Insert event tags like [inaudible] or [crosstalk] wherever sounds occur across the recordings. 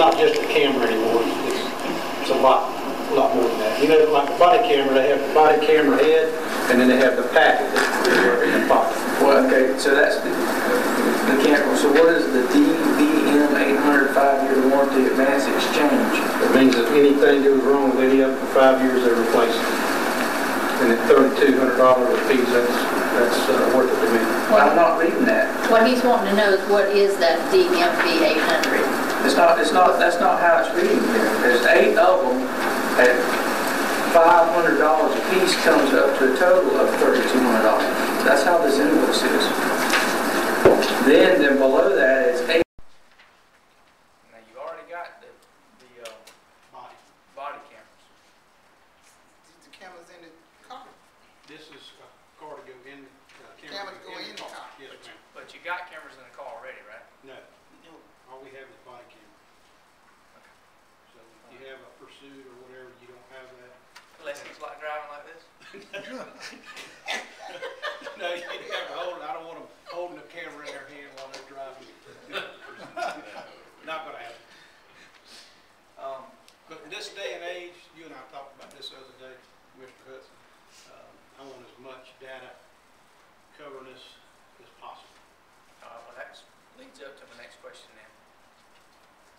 not just a camera anymore, it's, it's a lot, a lot more than that. You know, like the body camera, they have the body camera head, and then they have the packet that's in the pocket. Well, okay, so that's the, the camera, so what is the DVM 800 five-year warranty advance exchange? It means that anything goes wrong with any of it for five years, they replace it. And at thirty-two hundred dollars a piece, that's, that's uh, worth it to me. I'm not reading that. What he's wanting to know is what is that DMV 800? It's not, it's not, that's not how it's reading here. There's eight of them at five hundred dollars a piece comes up to a total of thirty-two hundred dollars. That's how this invoice is. Then, then below that is eight. Now, you already got the, the, uh, Body. body cameras. The cameras in the car. This is a car to go in, uh, Camera to go in the car. Yes, ma'am. But you got cameras in the car already, right? No, all we have is body camera. So if you have a pursuit or whatever, you don't have that. Unless it's like this? [laughs] No, you have to hold it, I don't want them holding the camera in their hand while they're driving. Not gonna happen. Um, But in this day and age, you and I talked about this the other day, Mr. Hudson, um, I want as much data covering this as possible. Uh, well, that leads up to my next question then.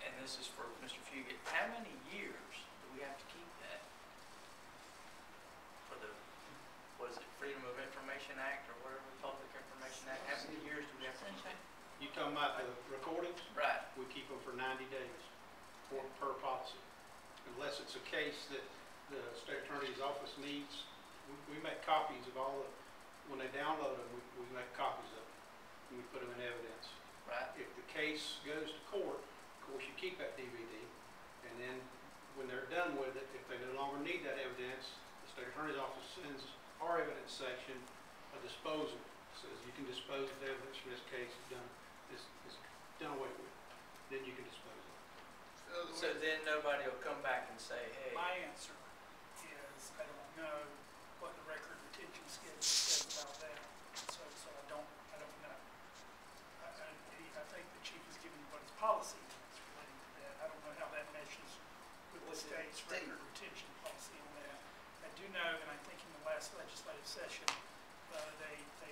And this is for Mr. Fugit. How many years do we have to keep that? For the, what is it, Freedom of Information Act or whatever, Public Information Act? How many years do we have to keep it? You talking about the recordings? Right. We keep them for ninety days for, per policy. Unless it's a case that the state attorney's office needs, we, we make copies of all the, when they download them, we, we make copies of them. And we put them in evidence. Right. If the case goes to court, of course, you keep that DVD. And then when they're done with it, if they no longer need that evidence, the state attorney's office sends our evidence section a disposal. Says you can dispose of the evidence from this case, done, it's, it's done away with. Then you can dispose of it. So then nobody will come back and say, hey, My answer is, I don't know what the record retention schedule says about that, so, so I don't, I don't know. I, I, I think the chief is giving you what his policy is relating to that, I don't know how that meshes with the state's record retention policy on that. I do know, and I think in the last legislative session, uh, they, they